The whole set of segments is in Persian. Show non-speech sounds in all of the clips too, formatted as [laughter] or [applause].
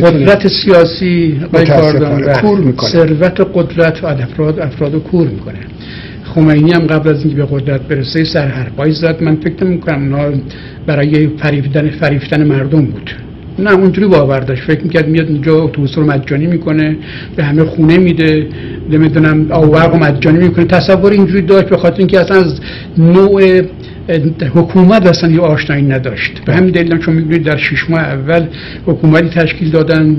قدرت سیاسی کور می‌کنه. ثروت قدرت و افراد افراد رو کور می‌کنه. خمینی هم قبل از اینکه به قدرت برسه سرحرفایی زد. من فکر می‌کنم برای فریفتن فریفتن مردم بود. نه اونجوری باور داشت. فکر می‌کرد میاد اینجا اتوبوس رو مجانی می‌کنه به همه خونه میده. نمی‌دونم آورق رو مجانی می‌کنه. تصور اینجوری داشت به خاطر اینکه اصلا از نوع حکومت اصلا یه آشنایی نداشت. به همین دلیل چون می‌بینید در شش ماه اول حکومتی تشکیل دادن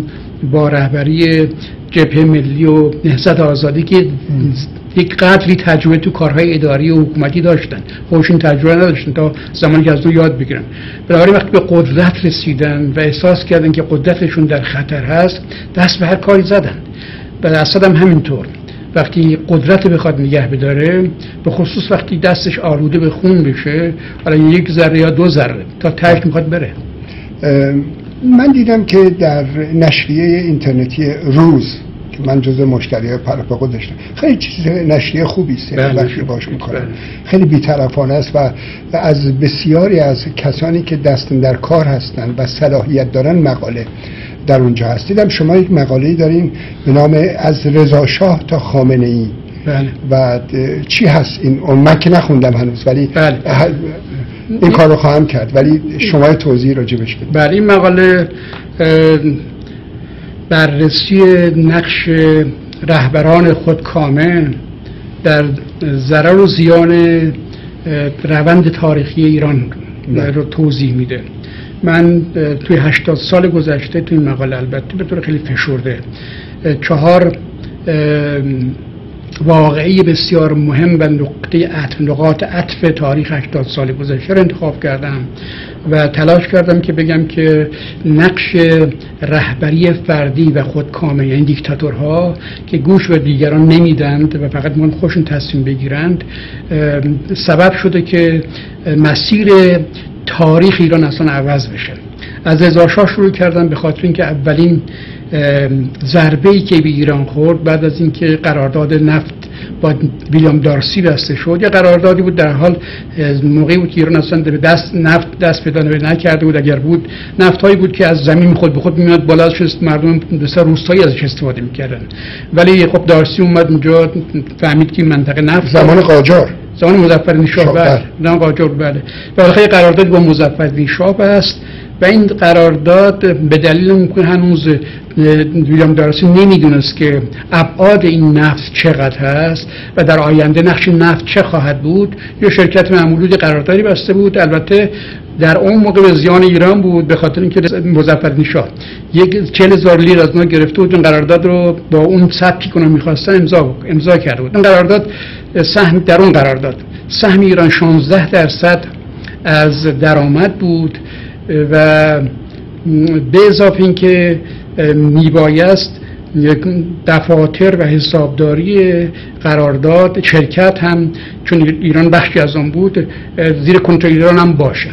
با رهبری جبهه ملی و نهضت آزادی که یک قدری تجربه تو کارهای اداری و حکومتی داشتن. خودشون تجربه نداشتن تا زمانی که از اون یاد بگیرن. بنابراین وقتی به قدرت رسیدن و احساس کردن که قدرتشون در خطر هست دست به هر کاری زدن. و اسد هم همینطور. وقتی قدرت بخواد نگه بداره به خصوص وقتی دستش آلوده به خون بشه حالا یک ذره یا دو ذره تا تشت می‌خواد بره. من دیدم که در نشریه اینترنتی روز که من جزء مشتری های پرپاقو داشتم خیلی چیز نشریه خوبی است یعنی بله. باش می‌کنم. بله. خیلی بیطرفانه است و از بسیاری از کسانی که دست در کار هستند و صلاحیت دارن مقاله. در اونجا هست دیدم شما یک مقاله دارین به نام از رضا شاه تا خامنه ای بله. و چی هست این من که نخوندم هنوز ولی بله. این کار رو خواهم کرد ولی شما توضیح راجبش بدید بله این مقاله بررسی نقش رهبران خودکامه در ضرر و زیان روند تاریخی ایران بله. رو توضیح میده من توی هشتاد سال گذشته توی مقاله البته به طور خیلی فشرده چهار واقعی بسیار مهم و نقطه عطف نقاط عطف تاریخ 80 سال گذشته رو انتخاب کردم و تلاش کردم که بگم که نقش رهبری فردی و خودکامه یعنی دیکتاتورها که گوش به دیگران نمیدند و فقط من خوشون تصمیم بگیرند سبب شده که مسیر تاریخ ایران اصلا عوض بشه. از ازاشا شروع کردم به خاطر اینکه اولین ضربه ای که به ایران خورد بعد از اینکه قرارداد نفت با ویلیام دارسی بسته شد یا قراردادی بود در حال موقعی بود که ایران اصلا به دست نفت دست پیدا نکرده بود. اگر بود نفت هایی بود که از زمین خود به خود میاد بالا شست مردم بسیار روستایی ازش استفاده می‌کردن. ولی خب دارسی اومد اونجا فهمید که منطقه نفت زمان قاجار. زمان مظفر شاه بله نه قاجار بله. و قرارداد با مظفر شاه است و این قرارداد به دلیل ممکن هنوز ویلیام دارسی نمی‌دونست که ابعاد این نفت چقدر هست و در آینده نقش نفت چه خواهد بود. یا شرکت معمولی قراردادی بسته بود. البته در اون موقع به زیان ایران بود به خاطر اینکه مظفر نشاد یک چهل هزار لیر از ما گرفته بود. اون قرارداد رو با اون سبکی کنم می‌خواستن امضا امضا کرده بود. اون قرارداد سهم در اون قرارداد سهم ایران 16 درصد از درآمد بود و به اضافه اینکه میبایست دفاتر و حسابداری قرارداد شرکت هم چون ایران بخشی از آن بود زیر کنترل ایران هم باشه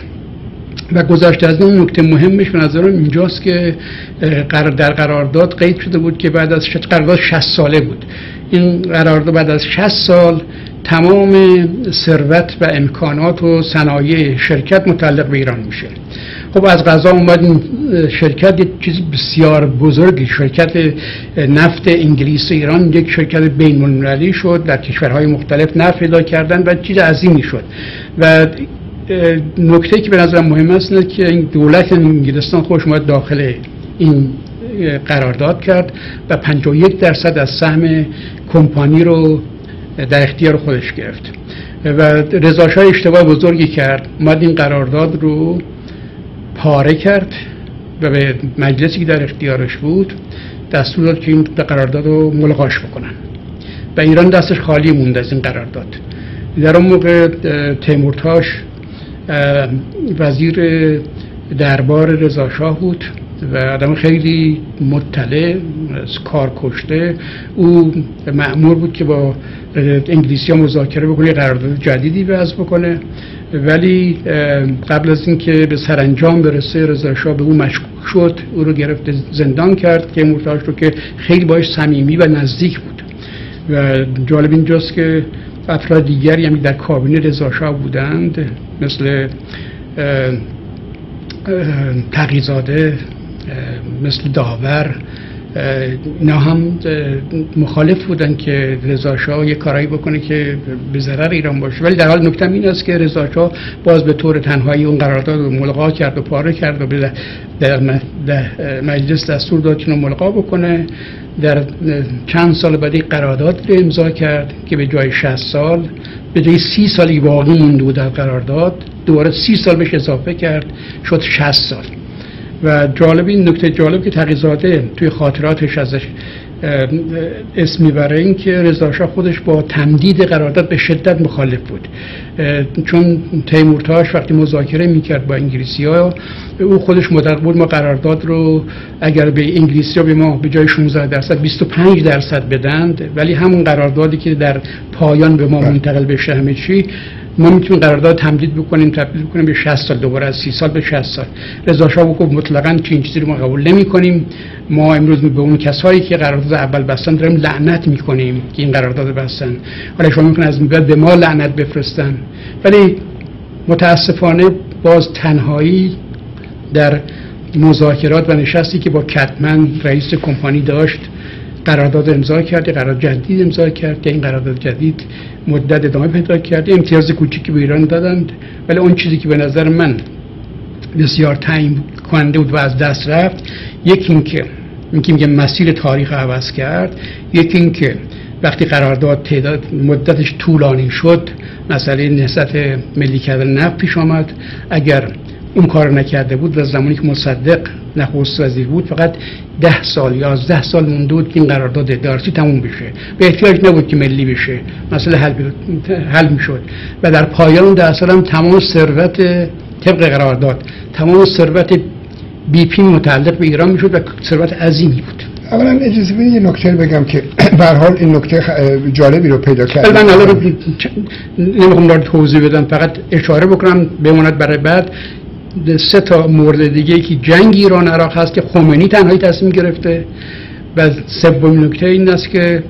و گذشته از اون نکته مهمش به نظرم اینجاست که در قرارداد قید شده بود که بعد از قرارداد 60 ساله بود. این قرارداد بعد از 60 سال تمام ثروت و امکانات و صنایع شرکت متعلق به ایران میشه. خب از غذا اومد این شرکت یک چیز بسیار بزرگی شرکت نفت انگلیس ایران یک شرکت بین المللی شد در کشورهای مختلف نفت پیدا کردن و چیز عظیمی شد. و نکته که به نظرم مهم است اینه که این دولت انگلستان خوش اومد داخل این قرارداد کرد و 51 درصد از سهم کمپانی رو در اختیار خودش گرفت. و رضاشاه اشتباه بزرگی کرد. اومد این قرارداد رو پاره کرد و به مجلسی که در اختیارش بود دستور داد که این قرارداد رو ملغاش بکنن. و ایران دستش خالی موند از این قرارداد. در اون موقع تیمورتاش وزیر دربار رضاشاه بود. و آدم خیلی مطلع از کار کشته. او معمور بود که با انگلیسی ها مذاکره بکنه قرارداد جدیدی وضع بکنه. ولی قبل از اینکه به سرانجام برسه رضا به او مشکوک شد. او رو گرفت زندان کرد که مرتاش رو که خیلی باش صمیمی و نزدیک بود. و جالب اینجاست که افراد دیگری هم در کابینه رضا بودند مثل تقیزاده مثل داور اینا هم مخالف بودن که رضا شاه یه کارایی بکنه که به ضرر ایران باشه. ولی در حال نکته این است که رضا باز به طور تنهایی اون قرارداد رو ملغا کرد و پاره کرد و در مجلس دستور داد که ملغا بکنه. در چند سال بعدی قرارداد رو امضا کرد که به جای 60 سال به جای 30 سالی باقی مونده بود در قرارداد دوباره 30 سال بهش اضافه کرد شد 60 سال. و جالب این نکته جالب که تقیزاده توی خاطراتش ازش اسم می‌بره این که رضا خودش با تمدید قرارداد به شدت مخالف بود چون تیمورتاش وقتی مذاکره می‌کرد با انگلیسی ها او خودش معتقد بود ما قرارداد رو اگر به انگلیسی ها به ما به جای 16 درصد 25 درصد بدند ولی همون قراردادی که در پایان به ما بله. منتقل بشه همه چی ما می‌تونیم قرارداد تمدید بکنیم تبدیل بکنیم به 60 سال دوباره از 30 سال به 60 سال. رضا شاه گفت مطلقاً چنین چیزی رو ما قبول نمی کنیم ما امروز به اون کسایی که قرارداد اول بستن داریم لعنت می‌کنیم که این قرارداد بستن. حالا شما می‌تونید از بعد به ما لعنت بفرستن. ولی متاسفانه باز تنهایی در مذاکرات و نشستی که با کتمن رئیس کمپانی داشت قرارداد امضا کرد قرارداد جدید امضا کرد که این قرارداد جدید مدت ادامه پیدا کرد امتیاز کوچیکی به ایران دادند ولی اون چیزی که به نظر من بسیار تعیین کننده بود و از دست رفت یکی اینکه اینکه میگه مسیر تاریخ عوض کرد یکی اینکه وقتی قرارداد تعداد مدتش طولانی شد مسئله نهضت ملی کردن نفت پیش آمد اگر اون کار نکرده بود و زمانی که مصدق نخست وزیر بود فقط ده سال یازده سال مونده بود که این قرارداد دارسی تموم بشه. به احتیاج نبود که ملی بشه. مسئله حل, حل می‌شد. و در پایان اون ده سال هم تمام ثروت طبق قرارداد تمام ثروت بی پی متعلق به ایران می‌شد و ثروت عظیمی بود. اولا اجازه بدید یه نکته بگم که [clears throat] به حال این نکته جالبی رو پیدا کرد من حالا نمی‌خوام دار توضیح بدم فقط اشاره بکنم بماند برای بعد. سه تا مورد دیگه که جنگ ایران عراق هست که خمینی تنهایی تصمیم گرفته و سومین نکته این است که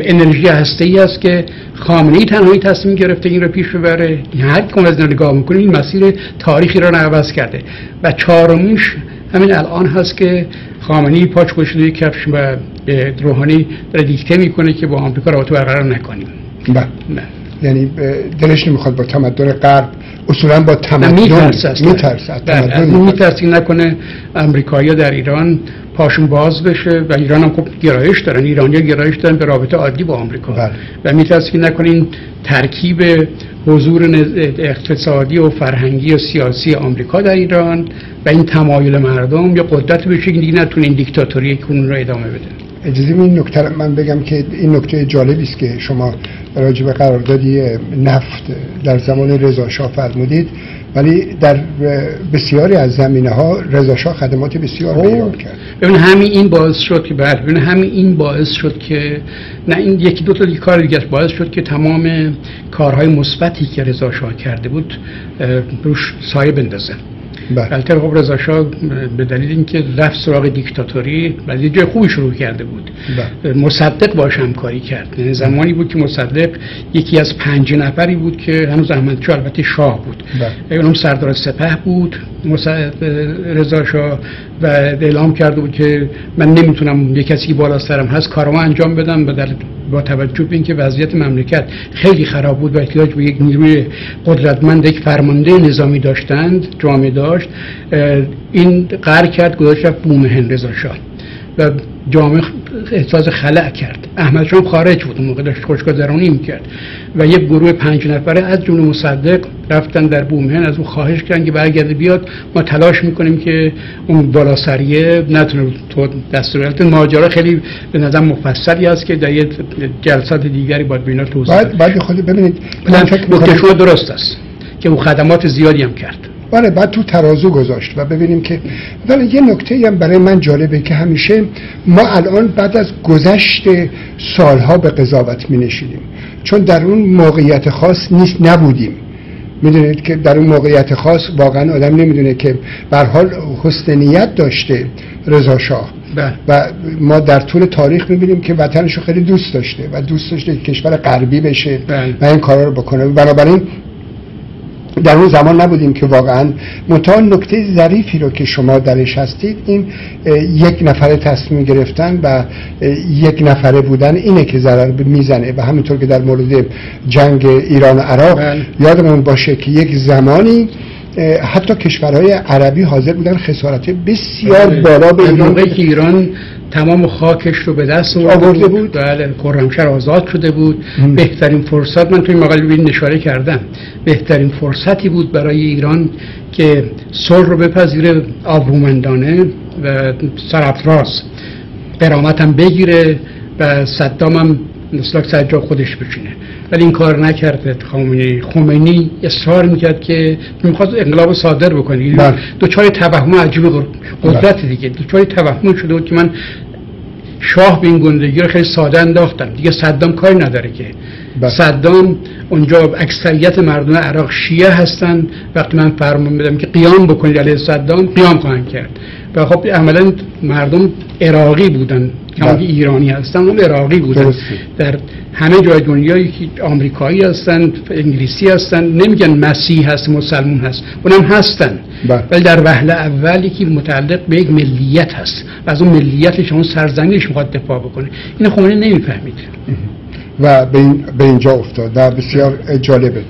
انرژی هسته ای است که خامنه تنهایی تصمیم گرفته این رو پیش ببره. هر کم از نگاه می‌کنه این مسیر تاریخی را عوض کرده. و چهارمیش همین الان هست که خامنه پاچ کشیده کفش و روحانی داره دیکته می‌کنه که با آمریکا رابطه برقرار نکنیم. بله. یعنی دلش نمی‌خواد با تمدن غرب اصولا با تمدن میترسه میترسه. نکنه امریکایی در ایران پاشون باز بشه و ایران هم خب گرایش دارن. ایرانی گرایش دارن به رابطه عادی با آمریکا. بله. و میترسه که نکنین ترکیب حضور اقتصادی و فرهنگی و سیاسی آمریکا در ایران و این تمایل مردم یا قدرت بشه که دیگه نتونه این دیکتاتوری کنون رو ادامه بده. اجازه این نکته من بگم که این نکته جالبی است که شما راجع به قراردادی نفت در زمان رضا شاه فرمودید ولی در بسیاری از زمینه ها رضا شاه خدمات بسیار به ایران کرد. ببین همین این باعث شد که بعد ببین همین این باعث شد که نه این یکی دو تا کار دیگه باعث شد که تمام کارهای مثبتی که رضا شاه کرده بود روش سایه بندازه. بله. البته خب رضا شاه به دلیل اینکه رفت سراغ دیکتاتوری و یه جای خوبی شروع کرده بود بله. مصدق باش همکاری کرد یعنی زمانی بود که مصدق یکی از پنج نفری بود که هنوز احمدشاه البته شاه بود بله. اونم سردار سپه بود رضا شاه و اعلام کرده بود که من نمی‌تونم یه کسی بالا سرم هست کارما انجام بدم و در با توجه به اینکه وضعیت مملکت خیلی خراب بود و احتیاج به یک نیروی قدرتمند یک فرمانده نظامی داشتند جامعه داشت این قرار کرد گذاشت بومهن رضا شاه. و جامعه احساس خلع کرد. احمد شام خارج بود اون موقع داشت خوشگذرانی می‌کرد. و یک گروه پنج نفره از جون مصدق رفتن در بومهن از اون خواهش کردن که برگرده بیاد. ما تلاش می‌کنیم که اون بالا سریه نتونه تو دستور ماجرا خیلی به نظر مفصلی است که در یه جلسات دیگری باید بینا توضیح بعد بعد خود ببینید. شما درست است که او خدمات زیادی هم کرد. بله بعد تو ترازو گذاشت و ببینیم که ولی یه نکته هم برای من جالبه که همیشه ما الان بعد از گذشت سالها به قضاوت می نشینیم چون در اون موقعیت خاص نیست نبودیم می‌دونید که در اون موقعیت خاص واقعا آدم نمی‌دونه که بر حال حسن نیت داشته رضا شاه بله. و ما در طول تاریخ می‌بینیم که وطنش رو خیلی دوست داشته و دوست داشته کشور غربی بشه بله. و این کارا رو بکنه بنابراین در اون زمان نبودیم که واقعا منتها نکته ظریفی رو که شما درش هستید این یک نفره تصمیم گرفتن و یک نفره بودن اینه که ضرر می‌زنه و همینطور که در مورد جنگ ایران و عراق بله. یادمون باشه که یک زمانی حتی کشورهای عربی حاضر بودن خسارت بسیار بله. بالا به ایران که ایران تمام خاکش رو به دست آورده بود. بله خرمشهر آزاد شده بود. بهترین فرصت من توی مقاله بین نشاره کردم. بهترین فرصتی بود برای ایران که صلح رو بپذیره آبرومندانه و سرافراز قرامت هم بگیره و صدام هم مثلا سر جا خودش بچینه. ولی این کار نکرده خمینی خمینی اصرار می‌کرد که می‌خواد انقلاب صادر بکنه. بله. دوچار توهم عجیب قدرت بله. دیگه. دوچار توهم شده بود که من شاه به این گندگی رو خیلی ساده انداختم. دیگه صدام کاری نداره که. بله. صدام اونجا اکثریت مردم عراق شیعه هستن. وقتی من فرمان بدم که قیام بکنید علیه صدام قیام خواهند کرد. و خب عملا مردم عراقی بودن که بله. ایرانی هستن اون عراقی بودن. در همه جای دنیا که آمریکایی هستن انگلیسی هستن نمیگن مسیح هست مسلمون هست اونم هستن. بله. ولی در وهله اولی که متعلق به یک ملیت هست و از اون ملیتش اون سرزنیش می‌خواد دفاع بکنه. این خمینی نمی‌فهمید. و به, این به اینجا افتاد. و بسیار جالبه.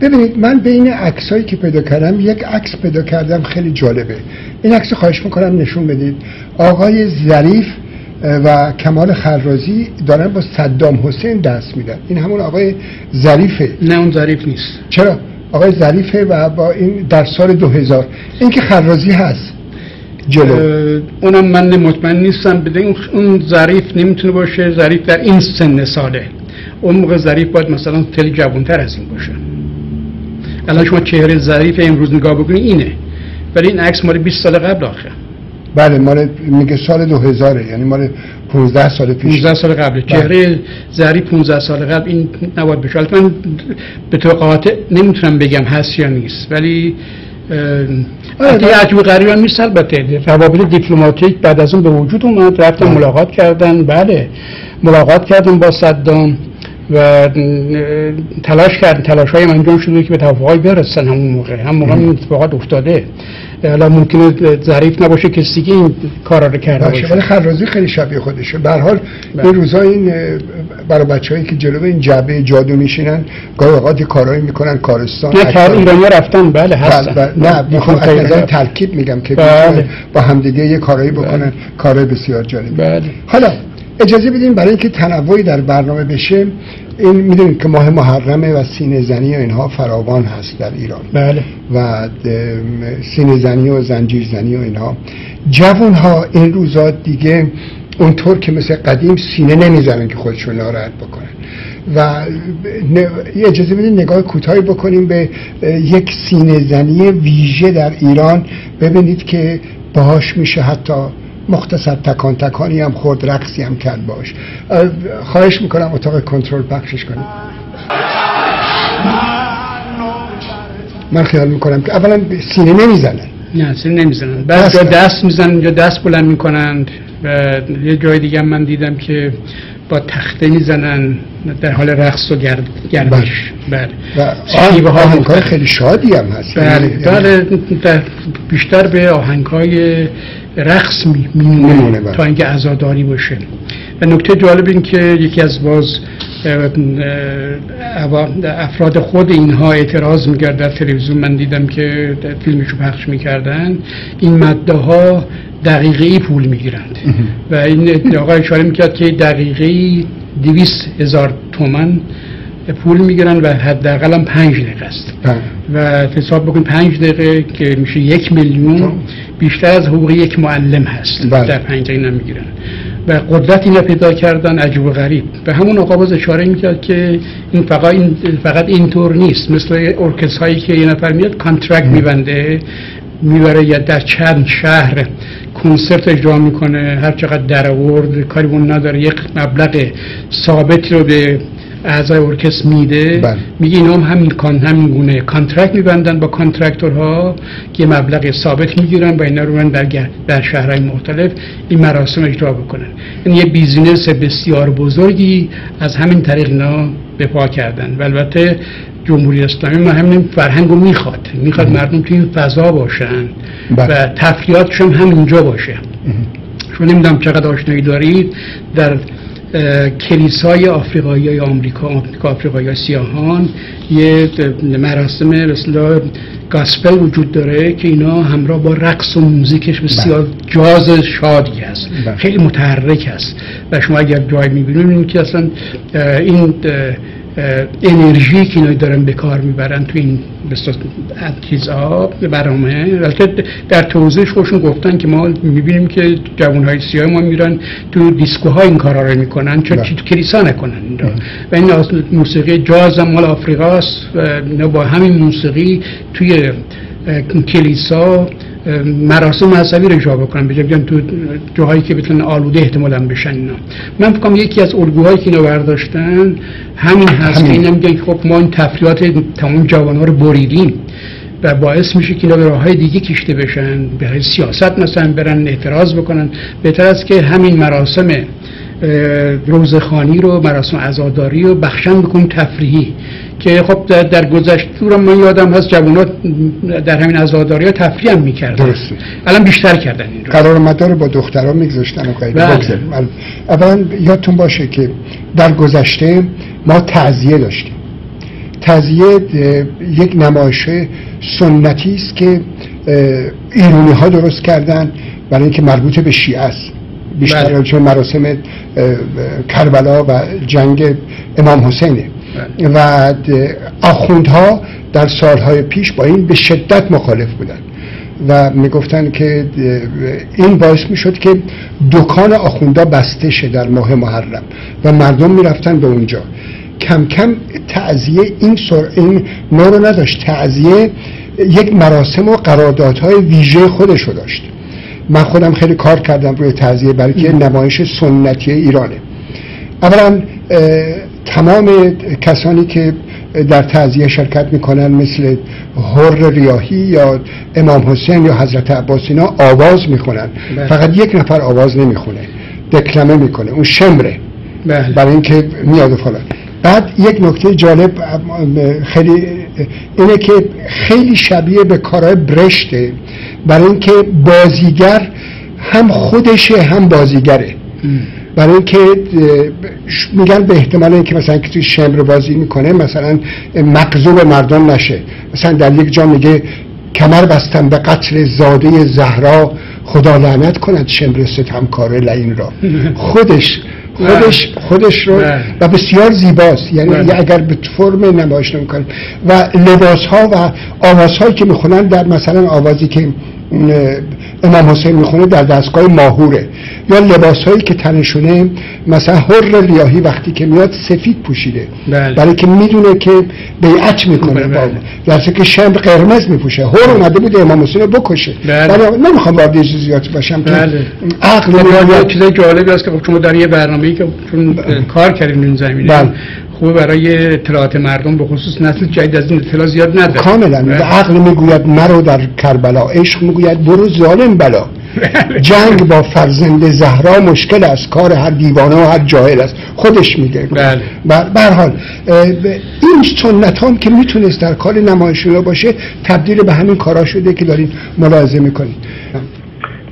ببینید من بین عکسایی که پیدا کردم یک عکس پیدا کردم خیلی جالبه. این عکس خواهش می‌کنم نشون بدید. آقای ظریف و کمال خرازی دارن با صدام حسین دست میدن. این همون آقای ظریفه. نه اون ظریف نیست. چرا؟ آقای ظریفه و با این در سال 2000 این که خرازی هست. جلو. اونم من مطمئن نیستم. بده اون ظریف نمی‌تونه باشه. ظریف در این سن ساله. اون موقع ظریف باید مثلا خیلی جوانتر از این باشه. الان شما چهره ظریف امروز نگاه بکنید اینه. ولی این عکس مال 20 سال قبل آخه. بله مال میگه سال 2000 یعنی مال 15 سال پیش. 15 سال قبل. بله. چهره زری 15 سال قبل این نباید بشه. من به طور قاطع نمی‌تونم بگم هست یا نیست. ولی حتی عجیب غریب هم نیست البته. روابط دیپلماتیک بعد از اون به وجود اومد. رفتن بله. ملاقات کردن. بله. ملاقات کردن با صدام. و تلاش کرد تلاش های انجام شده که به توافقای برسن همون موقع هم موقع این اتفاقات افتاده حالا ممکنه ظریف نباشه کسی که این کارا رو کرده باشه ولی خرازی خیلی شبیه خودشه به حال بله. این روزا این برای بچه‌هایی که جلو این جعبه جادو میشینن گاهی اوقات کارایی می‌کنن کارستان نه کار ایرانی رفتن بله هستن بله، بله. نه می‌خوام از نظر ترکیب میگم که بله. با همدیگه یه کارایی بکنن بله. کارای بسیار جالب بله. حالا اجازه بدیم برای اینکه تنوعی در برنامه بشه این می‌دونید که ماه محرمه و سینه زنی و اینها فراوان هست در ایران. بله. و سینه زنی و زنجیر زنی و اینها. جوان ها این روزا دیگه اونطور که مثل قدیم سینه نمی‌زنن که خودشون ناراحت بکنن. و اجازه بدید نگاه کوتاهی بکنیم به یک سینه زنی ویژه در ایران. ببینید که باهاش میشه حتی مختصر تکان تکانی هم خورد رقصی هم کرد باش. خواهش می‌کنم اتاق کنترل پخشش کنیم من خیال می‌کنم که اولا سینه نمی‌زنن. نه سینه نمی‌زنن. بعد جا دست می‌زنن یا دست بلند می‌کنند و یه جای دیگه من دیدم که با تخته می‌زنن در حال رقص و گرد گردش. بله. و آهنگ های خیلی شادی هم هست. بله. بله بیشتر به آهنگ های رقص میمونه تا اینکه عزاداری باشه. و نکته جالب این که یکی از باز افراد خود اینها اعتراض می‌کرد در تلویزیون. من دیدم که فیلمشو پخش می‌کردن. این مده ها دقیقه ای پول می‌گیرند. و این آقا اشاره می‌کرد که دقیقه ای دویست هزار تومن پول می‌گیرن و حداقل هم پنج دقیقه است. بله. و حساب بکن پنج دقیقه که میشه یک میلیون خب. بیشتر از حقوق یک معلم هست. بله. در پنج دقیقه نمی‌گیرن. و قدرت اینو پیدا کردن عجیب و غریب. به همون آقا باز اشاره می‌کرد که این فقط این فقط اینطور نیست. مثل ارکستر هایی که یه نفر میاد contract میبنده می‌بره یا در چند شهر کنسرت اجرا می‌کنه. هر چقدر در آورد کاری اون نداره. یک مبلغ ثابتی رو به اعضای ارکستر میده. بله. میگه اینا هم همین کان همین گونه contract میبندن با contractor ها. که مبلغ ثابت می‌گیرن و اینا رو من در در شهرهای مختلف این مراسم اجرا بکنن. این یه business بسیار بزرگی از همین طریق اینا به پا کردن. و البته جمهوری اسلامی هم این فرهنگ رو می‌خواد. می‌خواد مردم توی این فضا باشن بله. و تفریحاتشون هم اینجا باشه. شما نمی‌دونم چقدر آشنایی دارید. در کلیسای آفریقایی آمریکا آمریکا آفریقایی سیاهان یه مراسم مثل گاسپل وجود داره که اینا همراه با رقص و موزیکش بسیار بله. جاز شادی هست بله. خیلی متحرک هست و شما اگر جای می‌بینید که اصلا این انرژی که اینا دارن به کار می‌برن تو این چیزها برنامه. البته در توضیحش خودشون گفتن که ما می‌بینیم که جوان های سیاه ما میرن تو دیسکوها این کارا رو می‌کنن چون بله. تو کلیسا نکنن و این موسیقی جاز مال آفریقاست و با همین موسیقی توی کلیسا مراسم مذهبی رو اجرا بکنن بجا بیان تو جاهایی که بتونن آلوده احتمالا بشن اینا. من فکرم یکی از الگوهایی که اینا برداشتن همین هست که اینا میگن خب ما این تفریات تمام جوان ها رو بریدیم و باعث میشه که اینا به راه های دیگه کشته بشن به سیاست مثلا برن اعتراض بکنن. بهتر است که همین مراسم روزخانی رو مراسم عزاداری رو بخشن بکنیم تفریحی. که خب در, در گذشته رو من یادم هست جوانات در همین عزاداری ها تفریح هم می‌کردن. درسته. الان بیشتر کردن این رو. قرار مدار با دخترها میگذاشتن و بله. اولا یادتون باشه که در گذشته ما تعذیه داشتیم. تعذیه یک نمایش سنتی است که ایرونی ها درست کردن برای اینکه مربوط به شیعه است. بیشتر بله. چون مراسم کربلا و جنگ امام حسینه. بله. و آخوندها در سالهای پیش با این به شدت مخالف بودن. و می‌گفتن که این باعث می‌شد که دکان آخوندا بسته شه در ماه محرم و مردم می‌رفتن به اونجا. کم کم تعذیه این سر این رو نداشت. تعذیه یک مراسم و قراردادهای ویژه خودشو داشت. من خودم خیلی کار کردم روی تعذیه برای که نمایش سنتی ایرانه. اولا تمام کسانی که در تعذیه شرکت می‌کنن مثل هر ریاهی یا امام حسین یا حضرت عباس اینا آواز می‌خونن. بله. فقط یک نفر آواز نمی‌خونه دکلمه می‌کنه اون شمره. بله. برای اینکه میاد و فلان. بعد یک نکته جالب خیلی اینه که خیلی شبیه به کارهای برشته. برای اینکه بازیگر هم خودشه هم بازیگره. برای اینکه میگن به احتمال اینکه مثلا که توی شمر بازی می‌کنه مثلا مقذوب مردم نشه. مثلا در یک جا میگه کمر بستن به قتل زاده زهرا خدا لعنت کند شمر ستمکار لعین را. خودش خودش خودش رو و بسیار زیباست. یعنی اگر به فرم نمایش نمی‌کنه. و لباس ها و آواز هایی که می‌خونن در مثلا آوازی که امام حسین می‌خونه در دستگاه ماهوره یا لباس هایی که تنشونه مثلا هر ریاهی وقتی که میاد سفید پوشیده بله. برای که می‌دونه که بیعت می‌کنه بله. بله. که شمر قرمز میپوشه هر اومده بود امام حسین رو بکشه بله. نمی‌خوام وارد زیاد باشم بله. عقل یه چیز جالبی است که خب شما در یه برنامه‌ای که چون بله. کار کردیم این زمینه بله. خوبه برای اطلاعات مردم به خصوص نسل جدید از این اطلاع زیاد نداره کاملا. بله. عقل می‌گوید مرو در کربلا. عشق می‌گوید برو ظالم بلا. بله. جنگ با فرزند زهرا مشکل است. کار هر دیوانه و هر جاهل است. خودش میگه. بله. حال این سنت هم که می‌تونست در کار نمایشگاه باشه تبدیل به همین کارا شده که دارین ملاحظه می‌کنید.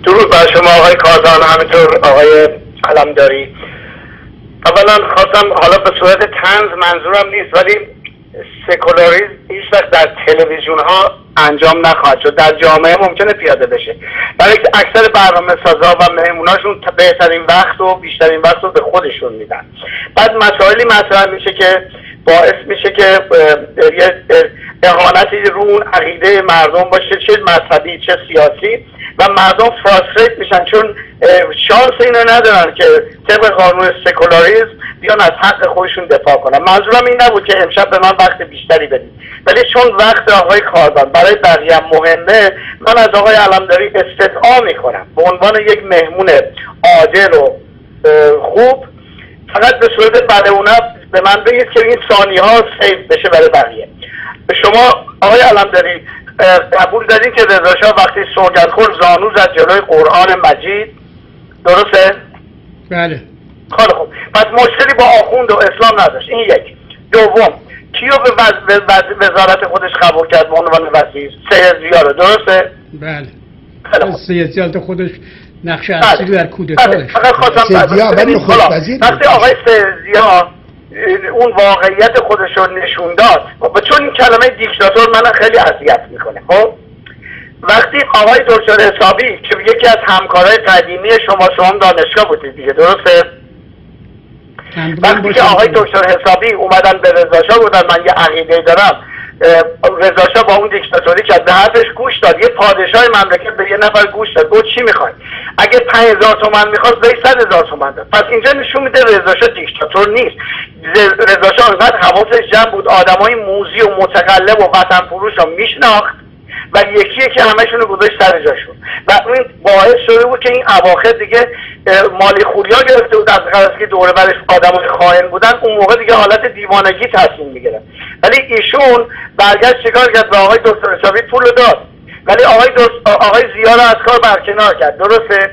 درود بر شما آقای کازان. همینطور آقای قلمداری. اولا خواستم حالا به صورت تنز منظورم نیست ولی سکولاریزم هیچ وقت در تلویزیون ها انجام نخواهد شد. در جامعه ممکنه پیاده بشه. برای اکثر برنامه سازا و مهموناشون بهترین وقت و بیشترین وقت رو به خودشون میدن. بعد مسائلی مطرح میشه که باعث میشه که یه اهانتی رو اون عقیده مردم باشه چه مذهبی چه سیاسی. و مردم فراستریت میشن چون شانس اینو ندارن که طبق قانون سکولاریزم بیان از حق خودشون دفاع کنن. منظورم این نبود که امشب به من وقت بیشتری بدید ولی چون وقت آقای کاربان برای بقیه مهمه من از آقای علمداری استدعا می‌کنم. به عنوان یک مهمون عادل و خوب فقط به صورت بلعونه به من بگید که این ثانی ها سیف بشه برای بقیه. به شما آقای علمداری قبول دارین که رضا وقتی سوگندخور زانو زد جلوی قرآن مجید. درسته؟ بله. خیلی خوب. پس مشکلی با آخوند و اسلام نداشت. این یک. دوم کیو به وزارت خودش قبول کرد به عنوان وزیر؟ سه رو درسته؟ بله. سیاسی خودش نقش اصلی در کودتا بله. داشت فقط خواستم وقتی آقای سیزیا اون واقعیت خودش رو نشون داد. خب، چون این کلمه دیکتاتور من خیلی اذیت می‌کنه خب؟ وقتی آقای دکتر حسابی که یکی از همکارای قدیمی شما شما دانشگاه بودید دیگه درسته؟ وقتی که آقای دکتر حسابی اومدن به رضاشاه بودن من یه عقیده دارم رضاشاه با اون دیکتاتوری کرد به حرفش گوش داد یه پادشاه مملکت به یه نفر گوش داد. گفت چی می‌خوای؟ اگه 5000 تومن می‌خواست به 100 هزار داد. پس اینجا نشون میده رضاشاه دیکتاتور نیست. رضاشاه انقدر حواسش جمع بود. آدمای موزی و متقلب و وطن فروش رو میشناخت و یکی که همشون رو گذاشت سر جاشون. و این باعث شده بود که این اواخر دیگه مالی خوریا گرفته بود. از که دوره برش آدم خائن بودن اون موقع دیگه حالت دیوانگی تصمیم می‌گیرن ولی ایشون برگشت چیکار کرد؟ به آقای دکتر شاوی پول داد. ولی آقای, آقای زیا رو از کار برکنار کرد. درسته؟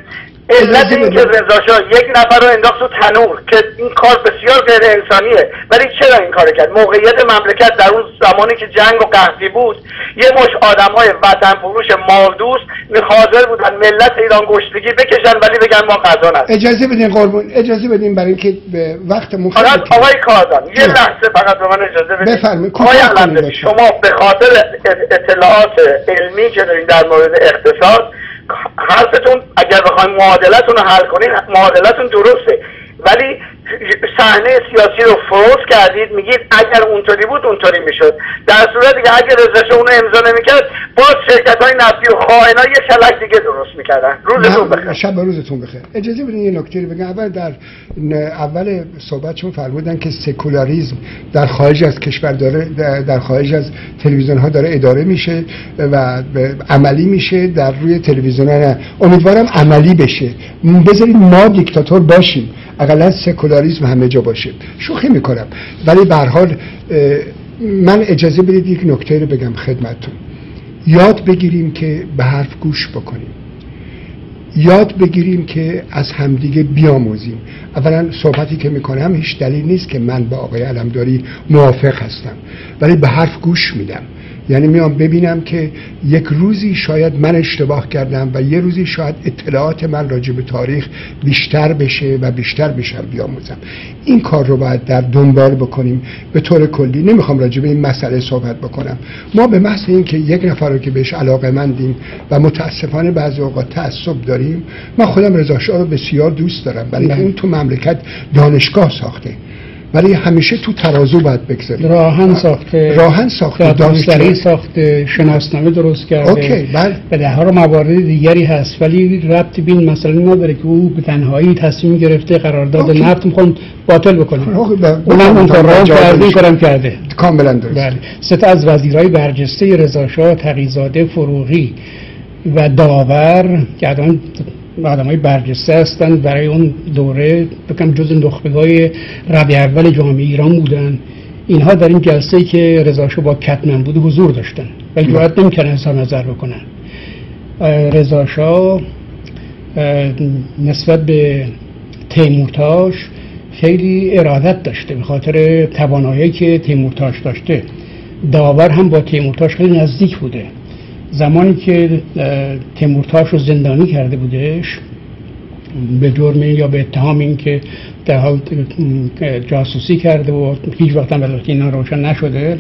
علت این که رضا یک نفر رو انداخت تو تنور که این کار بسیار غیر انسانیه. ولی چرا این کار کرد؟ موقعیت مملکت در اون زمانی که جنگ و قحطی بود یه مش آدم های وطن فروش مالدوست حاضر بودن ملت ایران گشتگی بکشن ولی بگن ما غذا نداریم. اجازه بدین قربون اجازه بدین برای اینکه به وقت فقط آقای کاردان یه لحظه فقط به من اجازه بدین. بفرمایید شما به خاطر اطلاعات علمی که دارین در مورد اقتصاد حرفتون اگر بخوایم معادلتون رو حل کنین معادلتون درسته. ولی صحنه سیاسی رو فروز کردید میگید اگر اونطوری بود اونطوری می‌شد. در صورتی که اگر رضا اونو امضا نمی‌کرد باز شرکت های نفتی و خائنا یه کلک دیگه درست می‌کردن. روزتون بخیر. شب روزتون بخیر. اجازه بدین یه نکته بگم. اول در اول صحبتشون فرمودن که سکولاریزم در خارج از کشور داره در خارج از تلویزیون ها داره اداره میشه و عملی میشه در روی تلویزیون ها امیدوارم عملی بشه. بذارید ما دیکتاتور باشیم. اقلا سکولاریزم همه جا باشه. شوخی می‌کنم. ولی به حال من اجازه بدید یک نکته رو بگم خدمتتون. یاد بگیریم که به حرف گوش بکنیم. یاد بگیریم که از همدیگه بیاموزیم. اولا صحبتی که می‌کنم هیچ دلیل نیست که من با آقای علمداری موافق هستم. ولی به حرف گوش میدم. یعنی میام ببینم که یک روزی شاید من اشتباه کردم و یه روزی شاید اطلاعات من راجع به تاریخ بیشتر بشه و بیشتر بشم بیاموزم. این کار رو باید در دنبال بکنیم. به طور کلی نمی‌خوام راجع به این مسئله صحبت بکنم. ما به محض اینکه یک نفر رو که بهش علاقه مندیم و متاسفانه بعضی اوقات تعصب داریم من خودم رضا رو بسیار دوست دارم. برای بله. اون تو مملکت دانشگاه ساخته. ولی همیشه تو ترازو باید بگذاریم راهن ساخته راهن ساخته دانشگاهی ساخته شناسنامه درست کرده. اوکی بله. به ده ها موارد دیگری هست. ولی ربط بین مثلا نداره که او به تنهایی تصمیم گرفته قرارداد نفت می‌خوان باطل بکنه اونم اون کار کرده کارم کرده. کاملا درست. بله. سه از وزیرای برجسته رضا شاه تقیزاده فروغی و داور که الان آدم های برجسته هستند برای اون دوره بکنم جز نخبگاه ربی اول جامعه ایران بودن. اینها در این جلسه که رضاشو با کتمن بود حضور داشتن. ولی جواد نمی‌کنن اظهار نظر بکنن. رضاشاه نسبت به تیمورتاش خیلی ارادت داشته به خاطر توانایی که تیمورتاش داشته. داور هم با تیمورتاش خیلی نزدیک بوده. زمانی که تیمورتاش رو زندانی کرده بودش به جرم یا به اتهام این که در حال جاسوسی کرده و هیچ وقت هم اینا روشن نشده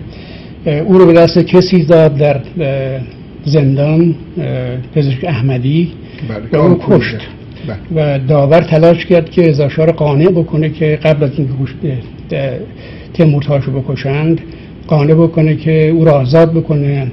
او رو به دست کسی داد در زندان پزشک احمدی و او کشت بله. و داور تلاش کرد که ازاشا رو قانع بکنه که قبل از اینکه تیمورتاش رو بکشند قانع بکنه که او را آزاد بکنه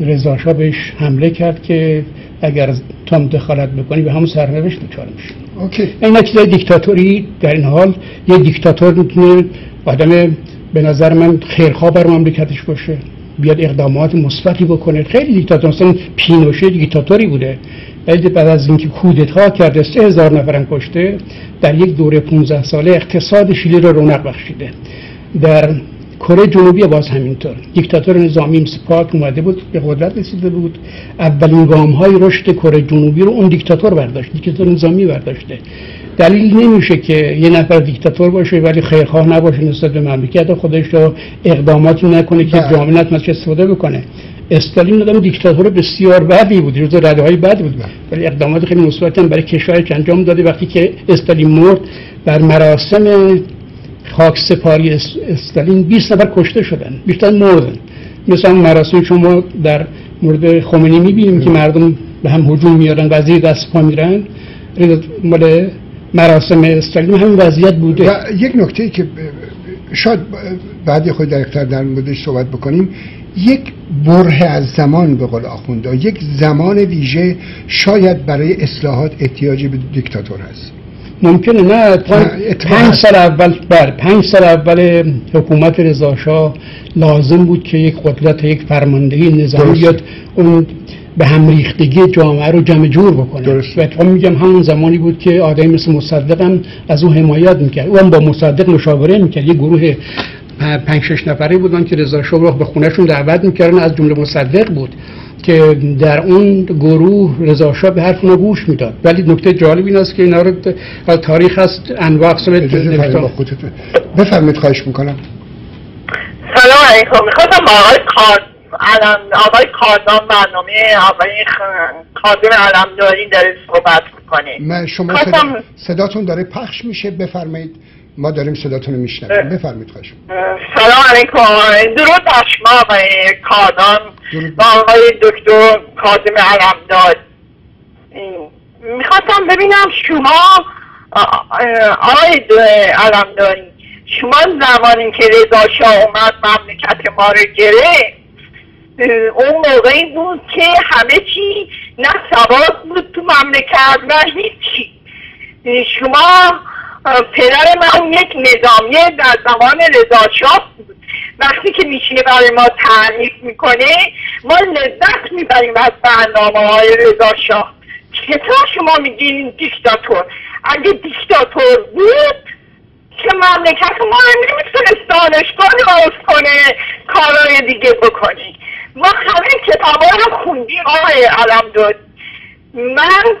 رضا بهش حمله کرد که اگر تو دخالت بکنی به همون سرنوشت دچار میشه اوکی. این نتیجه دیکتاتوری در این حال یه دیکتاتور می‌تونه آدم به نظر من خیرخواه بر مملکتش باشه بیاد اقدامات مثبتی بکنه. خیلی دیکتاتور مثلا پینوشه دیکتاتوری بوده. ولی بعد از اینکه کودتا کرده سه هزار نفرم کشته در یک دوره 15 ساله اقتصاد شیلی رو رونق بخشیده. در کره جنوبی باز همینطور. دیکتاتور نظامی مثل پاک اومده بود به قدرت رسیده بود. اولین گام های رشد کره جنوبی رو اون دیکتاتور برداشت دیکتاتور نظامی برداشته. دلیل نمیشه که یه نفر دیکتاتور باشه ولی خیرخواه نباشه نسبت به مملکت خودش رو اقداماتی نکنه که بله. جامعه نتونست استفاده بکنه. استالین آدم دیکتاتور بسیار بدی بود روز رده های بد بود. ولی اقدامات خیلی مثبت هم برای کشورش انجام داده. وقتی که استالین مرد بر مراسم خاک سپاری استالین 20 نفر کشته شدن بیشتر مردن. مثلا مراسم شما در مورد خمینی می‌بینیم که مردم به هم هجوم میارن وزیر دست پا میرن. مال مراسم استالین همین وضعیت بوده. و یک نکته ای که شاید بعد خود در در موردش صحبت بکنیم یک بره از زمان به قول آخونده یک زمان ویژه شاید برای اصلاحات احتیاجی به دیکتاتور هست. ممکنه نه پنج سال اول بر پنج سال اول حکومت رضاشاه لازم بود که یک قدرت یک فرماندهی نظامی بیاد اون به هم ریختگی جامعه رو جمع جور بکنه. درست. و تو میگم همون زمانی بود که آدمی مثل مصدق هم از اون حمایت می‌کرد. او هم با مصدق مشاوره می‌کرد. یه گروه پنج شش نفری بودن که رضا شاه به خونهشون دعوت می‌کردن. از جمله مصدق بود. که در اون گروه رضا شاه به حرف گوش می‌داد. ولی نکته جالب این است که اینا رو تاریخ هست انواع اقسام بفرمایید خواهش می‌کنم. سلام علیکم. می‌خواستم با آقای کار آقای کاردان برنامه آقای کاردان علمداری داره صحبت می‌کنه. من شما صداتون داره پخش میشه. بفرمایید. ما داریم صداتون رو میشنویم. بفرمایید خواهش سلام علیکم. درود بر شما آقای کاردان با آقای دکتر کاظم علمداد. می‌خواستم ببینم شما آقای علمداری شما زمانی که رضا شاه اومد مملکت ما رو گرفت اون موقعی بود که همه چی نه سواد بود تو مملکت نه هیچی. شما پدر من یک نظامیه در زمان رضا بود. وقتی که میشینه برای ما تعریف می‌کنه ما لذت می‌بریم از برنامه های رضا شاه. چطور شما میگین دیکتاتور؟ اگه دیکتاتور بود که مملکت ما نمی‌تونست دانشگاه باز کنه کارهای دیگه بکنی ما همه کتاب رو خوندیم آقای علم داد من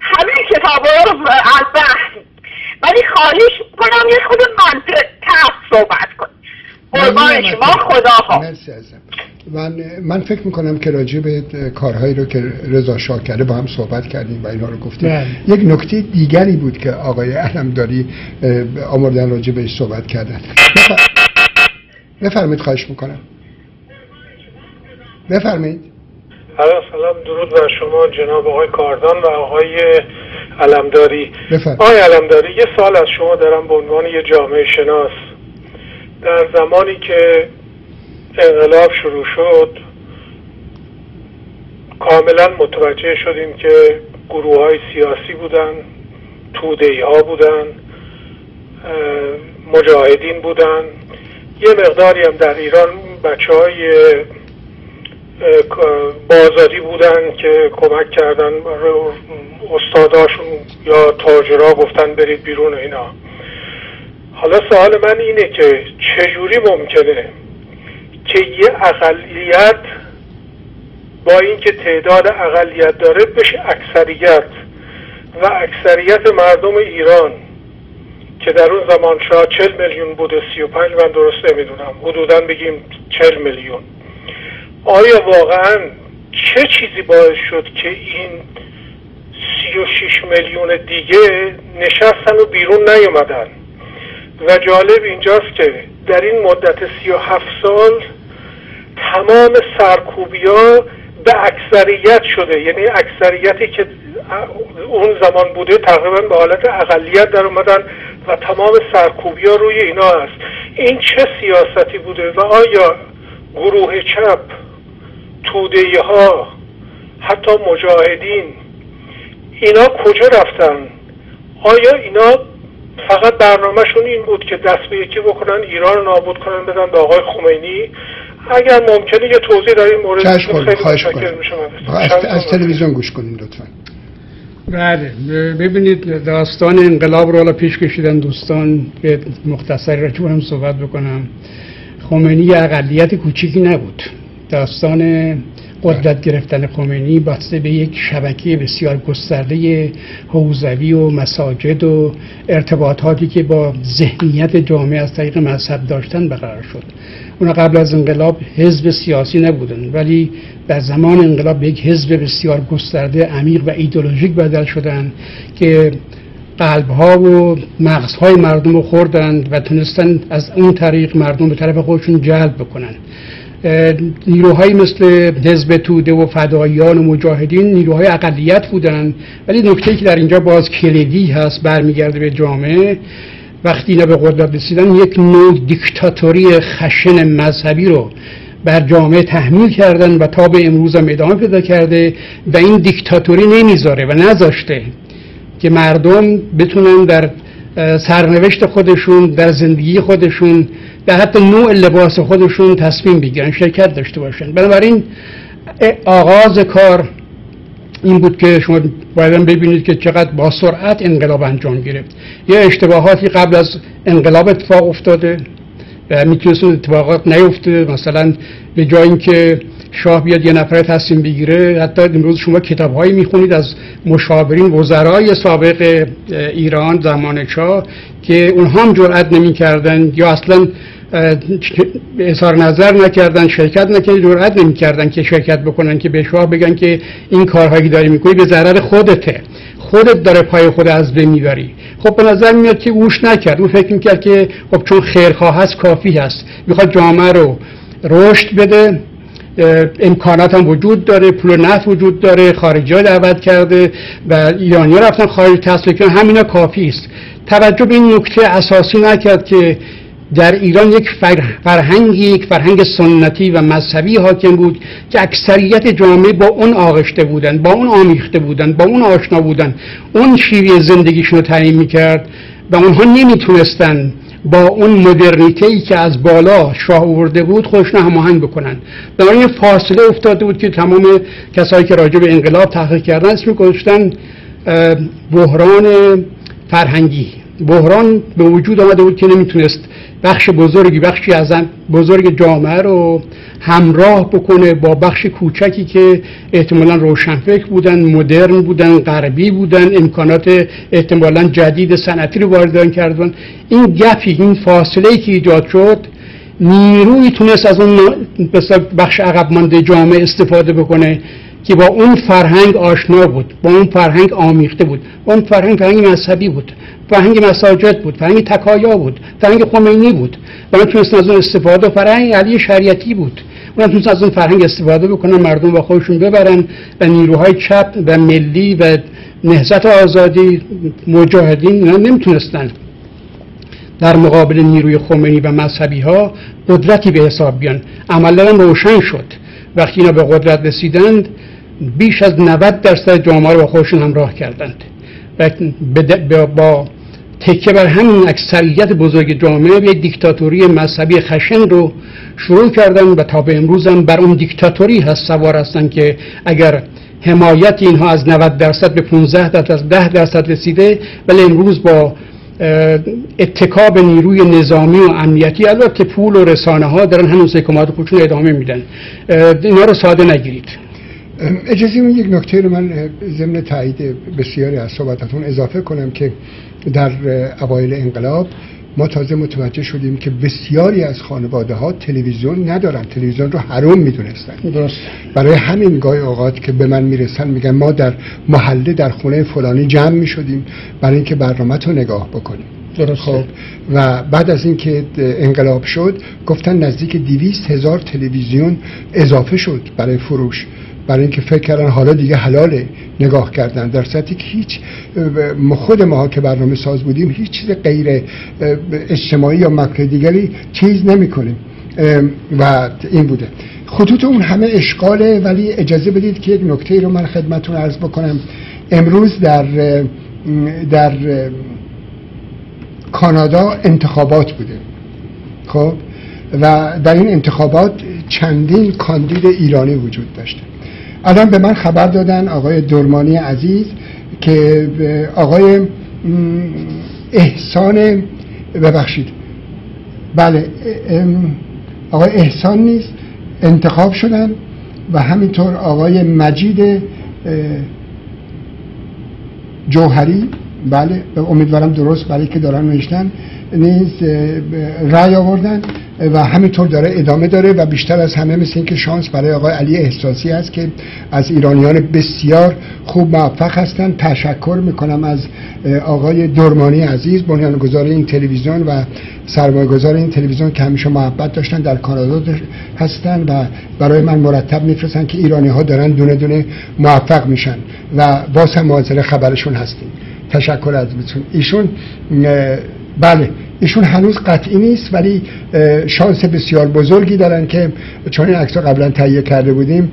همه کتاب رو از بحث ولی خواهش کنم یه خود منطق صحبت کن قربان شما خدا من من فکر می‌کنم که راجع به کارهایی رو که رضا شاه کرده با هم صحبت کردیم و اینها رو گفتیم. بله. یک نکته دیگری بود که آقای علمداری آمردن راجع بهش صحبت کردن. بفرمید خواهش می‌کنم. بفرمایید. سلام درود بر شما جناب آقای کاردان و آقای علمداری. آقای علمداری یه سال از شما دارم به عنوان یه جامعه شناس. در زمانی که انقلاب شروع شد کاملا متوجه شدیم که گروه های سیاسی بودن توده ها بودن مجاهدین بودن. یه مقداری هم در ایران بچه های بازاری بودن که کمک کردن استاداشون یا تاجرها گفتن برید بیرون اینا. حالا سوال من اینه که چجوری ممکنه که یه اقلیت با اینکه تعداد اقلیت داره بشه اکثریت و اکثریت مردم ایران که در اون زمان شاید چل میلیون بوده سی و پنج من درست نمی‌دونم. حدودا بگیم چل میلیون. آیا واقعا چه چیزی باعث شد که این سی و شیش میلیون دیگه نشستن و بیرون نیومدن؟ و جالب اینجاست که در این مدت سی و هفت سال تمام سرکوبی ها به اکثریت شده. یعنی اکثریتی که اون زمان بوده تقریبا به حالت اقلیت در اومدن و تمام سرکوبی ها روی اینا هست. این چه سیاستی بوده و آیا گروه چپ توده ها حتی مجاهدین اینا کجا رفتن؟ آیا اینا فقط برنامهشون این بود که دست به یکی بکنن ایران رو نابود کنن بدن به آقای خمینی؟ اگر ممکنه یه توضیح در این مورد خیلی میشم. از, از تلویزیون گوش کنید لطفا. بله ببینید داستان انقلاب رو حالا پیش کشیدن دوستان به مختصری را هم صحبت بکنم. خمینی اقلیت کوچیکی نبود. داستان قدرت گرفتن خمینی بسته به یک شبکه بسیار گسترده حوزوی و مساجد و ارتباطاتی که با ذهنیت جامعه از طریق مذهب داشتن برقرار شد. اونا قبل از انقلاب حزب سیاسی نبودن ولی در زمان انقلاب به یک حزب بسیار گسترده عمیق و ایدولوژیک بدل شدن که قلبها و مغزهای مردم رو خوردند و تونستن از اون طریق مردم به طرف خودشون جلب بکنن. نیروهایی مثل حزب توده و فدایان و مجاهدین نیروهای اقلیت بودند ولی نکته که در اینجا باز کلیدی هست برمیگرده به جامعه وقتی اینا به قدرت رسیدن یک نوع دیکتاتوری خشن مذهبی رو بر جامعه تحمیل کردن و تا به امروز هم ادامه پیدا کرده و این دیکتاتوری نمی‌ذاره و نذاشته که مردم بتونن در سرنوشت خودشون در زندگی خودشون در حتی نوع لباس خودشون تصمیم بگیرن شرکت داشته باشن. بنابراین آغاز کار این بود که شما باید ببینید که چقدر با سرعت انقلاب انجام گرفت. یه اشتباهاتی قبل از انقلاب اتفاق افتاده. می‌تونست اتفاقات نیفته. مثلا به جای اینکه شاه بیاد یه نفر تصمیم بگیره حتی امروز شما کتاب هایی می‌خونید از مشاورین وزرای سابق ایران زمان شاه که اونها هم جرأت نمی‌کردن یا اصلا اظهار نظر نکردن شرکت نکردن جرأت نمی‌کردن که شرکت بکنن که به شاه بگن که این کارهایی داری می‌کنی به ضرر خودته. خودت داره پای خود از بین می‌بری. خب به نظر میاد که اوش نکرد. اون فکر می‌کرد که خب چون خیرخواه هست کافی هست. می‌خواد جامعه رو رشد بده. امکانات هم وجود داره. پول نفت وجود داره. خارجی دعوت کرده و ایرانی رفتن خارج تحصیل کردن. همینا کافی است. توجه به این نکته اساسی نکرد که در ایران یک فرهنگی یک فرهنگ سنتی و مذهبی حاکم بود که اکثریت جامعه با اون آغشته بودن با اون آمیخته بودن با اون آشنا بودن. اون شیوه زندگیشون رو تعیین می‌کرد و اونها نمی‌تونستن با اون مدرنیته ای که از بالا شاه آورده بود خودشون هماهنگ بکنن. بنابراین فاصله افتاده بود که تمام کسایی که راجع به انقلاب تحقیق کردن اسم گذاشتن بحران فرهنگی. بحران به وجود آمده بود که نمی‌تونست بخش بزرگی بخشی از بزرگ جامعه رو همراه بکنه با بخش کوچکی که احتمالا روشنفکر بودن مدرن بودن غربی بودن امکانات احتمالا جدید صنعتی رو واردن کردن. این گپی این فاصله ای که ایجاد شد نیروی تونست از اون بخش عقب مانده جامعه استفاده بکنه که با اون فرهنگ آشنا بود با اون فرهنگ آمیخته بود با اون فرهنگ فرهنگ مذهبی بود. فرهنگ مساجد بود فرهنگ تکایا بود فرهنگ خمینی بود. و من از اون استفاده فرهنگ علی شریعتی بود. اون تونستن از اون فرهنگ استفاده بکنن مردم با خودشون ببرن و نیروهای چپ و ملی و نهزت آزادی مجاهدین اینا نمی‌تونستن. در مقابل نیروی خمینی و مذهبی ها قدرتی به حساب بیان. عملا روشن شد. وقتی اینا به قدرت رسیدند بیش از 90 درصد جامعه رو با خودشون همراه کردند. و با تکه بر همین اکثریت بزرگ جامعه یک دیکتاتوری مذهبی خشن رو شروع کردن و تا به امروز هم بر اون دیکتاتوری هست سوار هستن که اگر حمایت اینها از 90 درصد به 15 درصد 10 درصد رسیده ولی امروز با اتکاب نیروی نظامی و امنیتی البته پول و رسانه ها دارن هنوز حکومت خودشون ادامه میدن. اینا رو ساده نگیرید. اجازه من یک نکته رو من ضمن تایید بسیاری از صحبتاتون اضافه کنم که در اوایل انقلاب ما تازه متوجه شدیم که بسیاری از خانواده ها تلویزیون ندارن. تلویزیون رو حروم می‌دونستن. درست. برای همین گاه اوقات که به من می‌رسن میگن ما در محله در خونه فلانی جمع می‌شدیم برای اینکه برنامه رو نگاه بکنیم. درست خب. و بعد از اینکه انقلاب شد گفتن نزدیک دیویست هزار تلویزیون اضافه شد برای فروش. برای اینکه فکر کردن حالا دیگه حلاله نگاه کردن. در صورتی که هیچ خود ما که برنامه ساز بودیم هیچ چیز غیر اجتماعی یا مکر دیگری چیز نمی کنیم و این بوده. خطوط اون همه اشغاله ولی اجازه بدید که یک نکته رو من خدمتون عرض بکنم. امروز در در کانادا انتخابات بوده. خب؟ و در این انتخابات چندین کاندید ایرانی وجود داشته. الان به من خبر دادن آقای درمانی عزیز که آقای احسان ببخشید. بله آقای احسان نیست انتخاب شدن و همینطور آقای مجید جوهری بله امیدوارم درست برای که دارن نوشتن نیز رای آوردن. و همینطور داره ادامه داره و بیشتر از همه مثل اینکه شانس برای آقای علی احساسی است که از ایرانیان بسیار خوب موفق هستند. تشکر می‌کنم از آقای درمانی عزیز بنیانگذار این تلویزیون و سرمایه‌گذار این تلویزیون که همیشه محبت داشتن در کانادا هستن و برای من مرتب میفرستن که ایرانی ها دارن دونه دونه موفق میشن و باز هم خبرشون هستیم. تشکر از ایشون. بله. ایشون هنوز قطعی نیست ولی شانس بسیار بزرگی دارن که چون این عکس قبلا تهیه کرده بودیم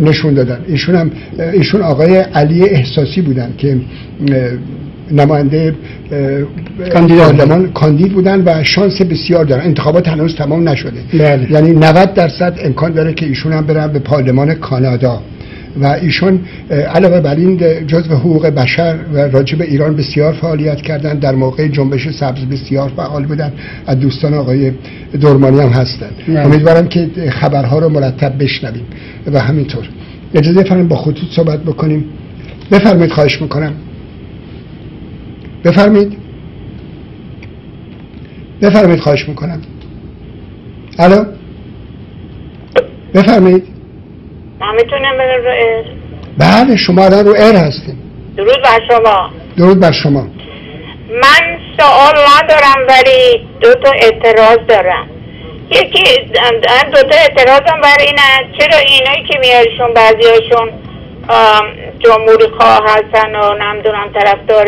نشون دادن. ایشون هم ایشون آقای علی احساسی بودن که نماینده پارلمان کاندید بودن و شانس بسیار دارن. انتخابات هنوز تمام نشده. بله. یعنی 90 درصد امکان داره که ایشون هم برن به پارلمان کانادا. و ایشون علاوه بر این جزء حقوق بشر و راجب ایران بسیار فعالیت کردن در موقع جنبش سبز بسیار فعال بودن از دوستان آقای دورمانی هم هستن. امیدوارم که خبرها رو مرتب بشنویم و همینطور. اجازه فرمایید با خطوط صحبت بکنیم. بفرمایید خواهش می‌کنم. بفرمایید. بفرمایید خواهش می‌کنم. الو؟ بفرمایید. ما می‌تونیم بریم رو ایر بله شما الان رو ایر هستیم. درود بر شما. درود بر شما. من سوال ندارم ولی دو تا اعتراض دارم. یکی دو تا اعتراضم بر اینه چرا اینایی که میارشون بعضیاشون جمهوری خواه هستن و نمی‌دونم طرفدار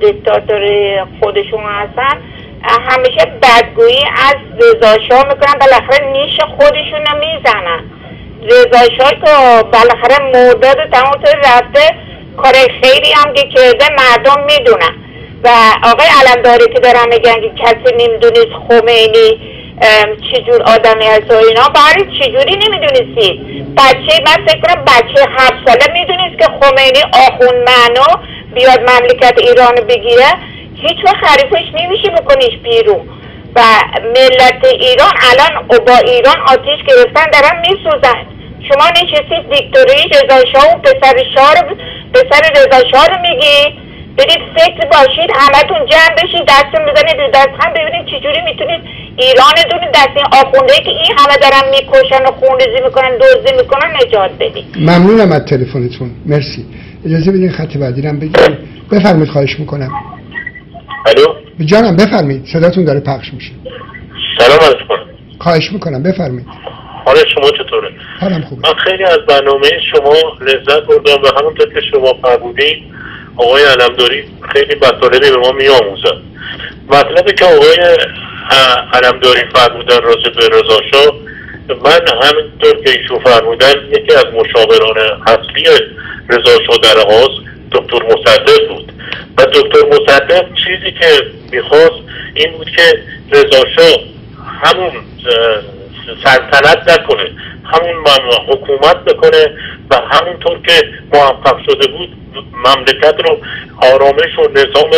دیکتاتوری خودشون هستن. همیشه بدگویی از رضاشاه می‌کنن بالاخره نیش خودشون رو می‌زنن. رضاشاه که بالاخره مرداد تمام رفته کار خیلی هم که کرده مردم می‌دونن. و آقای علمداری که دارن میگن که کسی نمی‌دونست خمینی چجور آدمی هست و اینا برای چجوری نمی‌دونستی؟ بچه من فکر کنم بچه هفت ساله می‌دونست که خمینی آخون منو بیاد مملکت ایران بگیره. هیچ وقت خریفش نمیشه بکنیش بیرون. و ملت ایران الان با ایران آتیش گرفتن دارن میسوزن. شما نشستید ویکتوری رضا شاه و پسر شاه رو پسر رضا شاه رو میگی؟ برید فکر باشید همتون جمع بشید دست می‌زنید دست هم ببینید چجوری می‌تونید ایران دون دست این آخونده که این همه دارن می‌کشن و خونریزی می‌کنن دزدی می‌کنن نجات بدید. ممنونم از تلفنتون. مرسی. اجازه بدین خط بعدی رو بگید بفرمایید خواهش می‌کنم. الو؟ جانم بفرمایید. صداتون داره پخش میشه. سلام علیکم. خواهش می‌کنم. بفرمایید. حال شما چطوره؟ حالم خوبه. من خیلی از برنامه شما لذت بردم و همونطور که شما فرمودید آقای علمداری خیلی مطالبی به ما میآموزد. مطلبی که آقای علمداری فرمودن راجع به رضاشاه من همینطور که ایشون فرمودن یکی از مشاوران اصلی رضاشاه در آغاز دکتر مصدق بود. و دکتر مصدق چیزی که می‌خواست این بود که رضاشاه همون سلطنت نکنه همون حکومت بکنه و همونطور که موفق شده بود مملکت رو آرامش و نظام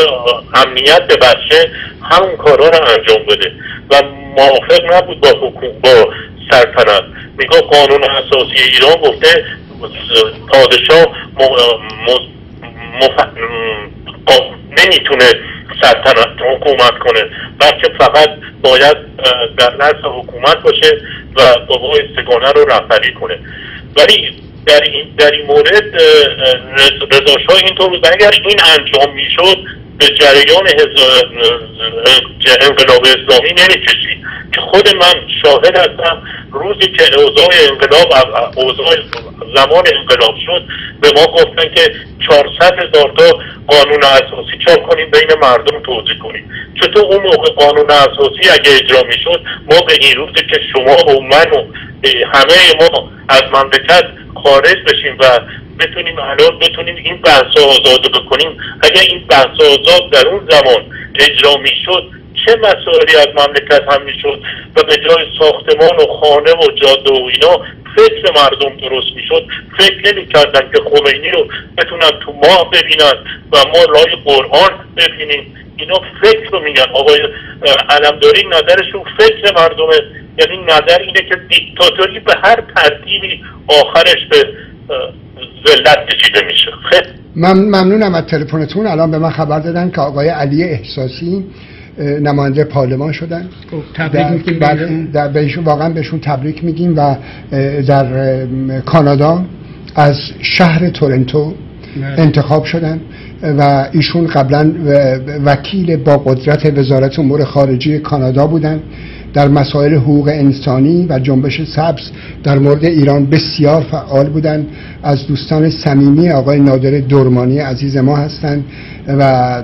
امنیت ببخشه همون کارا رو انجام بده. و موافق نبود با حکومت با سلطنت. میگه قانون اساسی ایران گفته پادشاه نمی‌تونه سلطنت حکومت کنه بلکه فقط باید در نرس حکومت باشه و بابای سگانه رو رهبری کنه. ولی در این, در این مورد رضاشاه اینطور بود. اگر این انجام می‌شد به جریان انقلاب اسلامی نمی‌کشید که خود من شاهد هستم روزی که اوضاع انقلاب اوضاع زمان انقلاب شد به ما گفتن که 400 هزار تا قانون اساسی چاپ کنیم بین مردم توضیح کنیم. چطور اون موقع قانون اساسی اگه اجرا می‌شد ما به این روزی که شما و من و همه ما از مملکت خارج بشیم و بتونیم الان بتونیم این بحث آزاد بکنیم. اگر این بحث آزاد در اون زمان اجرا می‌شد چه مسائلی از مملکت هم می‌شد؟ و به جای ساختمان و خانه و جاده و اینا فکر مردم درست می‌شد؟ فکر نمی کردن که خمینی رو بتونن تو ماه ببینن و ما لای قرآن ببینیم. اینا فکر رو میگن. آقای علمداری نظرشون فکر مردمه. یعنی نظر اینه که دیکتاتوری به هر ترتیبی آخرش به ذلت کشیده میشه. خیلی. ممنونم از تلفنتون. الان به من خبر دادن که آقای علی احساسی نماینده پارلمان شدن. خب، تبریک میگیم بله، در بهشون واقعا بهشون تبریک میگیم و در کانادا از شهر تورنتو بله. انتخاب شدن و ایشون قبلا وکیل با قدرت وزارت امور خارجه کانادا بودن. در مسائل حقوق انسانی و جنبش سبز در مورد ایران بسیار فعال بودند. از دوستان صمیمی آقای نادر دورمانی عزیز ما هستند و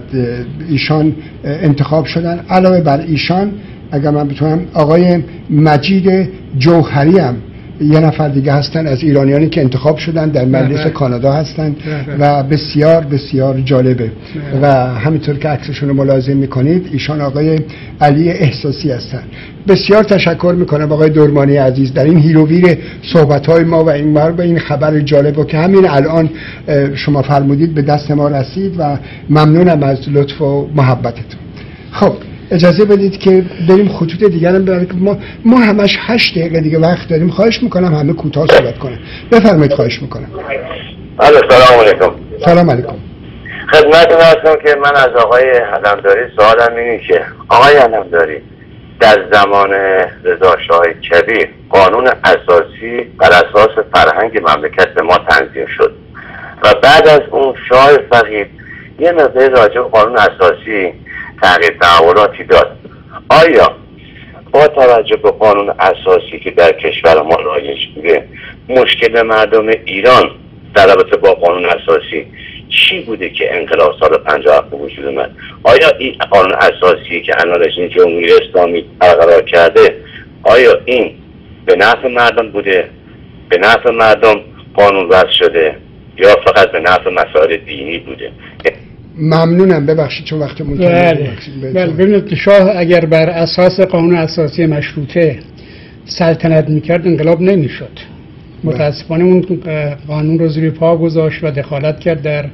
ایشان انتخاب شدن علاوه بر ایشان اگر من بتونم آقای مجید جوهری هم یه نفر دیگه هستن از ایرانیانی که انتخاب شدن در مجلس بله. کانادا هستن بله. و بسیار بسیار جالبه بله. و همینطور که عکسشون رو ملاحظه می‌کنید ایشان آقای علی احساسی هستن بسیار تشکر می‌کنم آقای دورمانی عزیز در این هیروویر صحبت های ما و این بار به این خبر جالب و که همین الان شما فرمودید به دست ما رسید و ممنونم از لطف و محبتتون خب اجازه بدید که بریم خطوط دیگر هم ما ما همش هشت دقیقه دیگه وقت داریم. خواهش می‌کنم همه کوتاه صحبت کنم بفرمایید خواهش می‌کنم. بله سلام علیکم. سلام علیکم. خدمتتون هستم که من از آقای علمداری سوالم اینه که آقای علمداری در زمان رضا شاه کبیر قانون اساسی بر اساس فرهنگ مملکت به ما تنظیم شد و بعد از اون شاه فقید یه مقدار راجع قانون اساسی تغییر تحولاتی داد. آیا با توجه به قانون اساسی که در کشور ما رایج بوده مشکل مردم ایران در رابطه با قانون اساسی چی بوده که انقلاب سال 57 به وجود اومد؟ آیا این قانون اساسی که رژیم جمهوری اسلامی برقرار کرده آیا این به نفع مردم بوده؟ به نفع مردم قانون وضع شده یا فقط به نفع مسائل دینی بوده؟ ممنونم ببخشید چون وقت بله. بله ببینید شاه اگر بر اساس قانون اساسی مشروطه سلطنت می‌کرد انقلاب نمی‌شد. بله. متاسفانه اون قانون رو زیر پا گذاشت و دخالت کرد در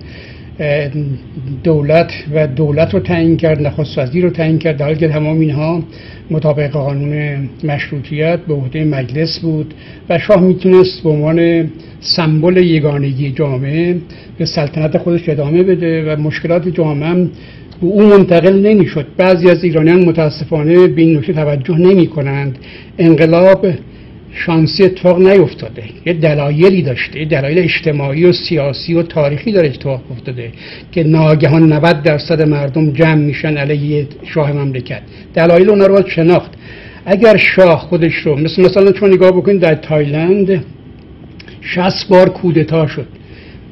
دولت و دولت رو تعیین کرد نخست وزیر رو تعیین کرد. در حالی که تمام اینها مطابق قانون مشروطیت به عهده مجلس بود و شاه می‌تونست به عنوان سمبل یگانگی جامعه به سلطنت خودش ادامه بده و مشکلات جامعه به او منتقل نمی‌شد. بعضی از ایرانیان متاسفانه به این نکته توجه نمی کنند انقلاب شانسی اتفاق نیفتاده. یه دلایلی داشته. یه دلایل اجتماعی و سیاسی و تاریخی داره اتفاق افتاده که ناگهان 90 درصد مردم جمع میشن علیه شاه مملکت. دلایل اونا رو شناخت. اگر شاه خودش رو مثل مثلا چون نگاه بکنید در تایلند 60 بار کودتا شد.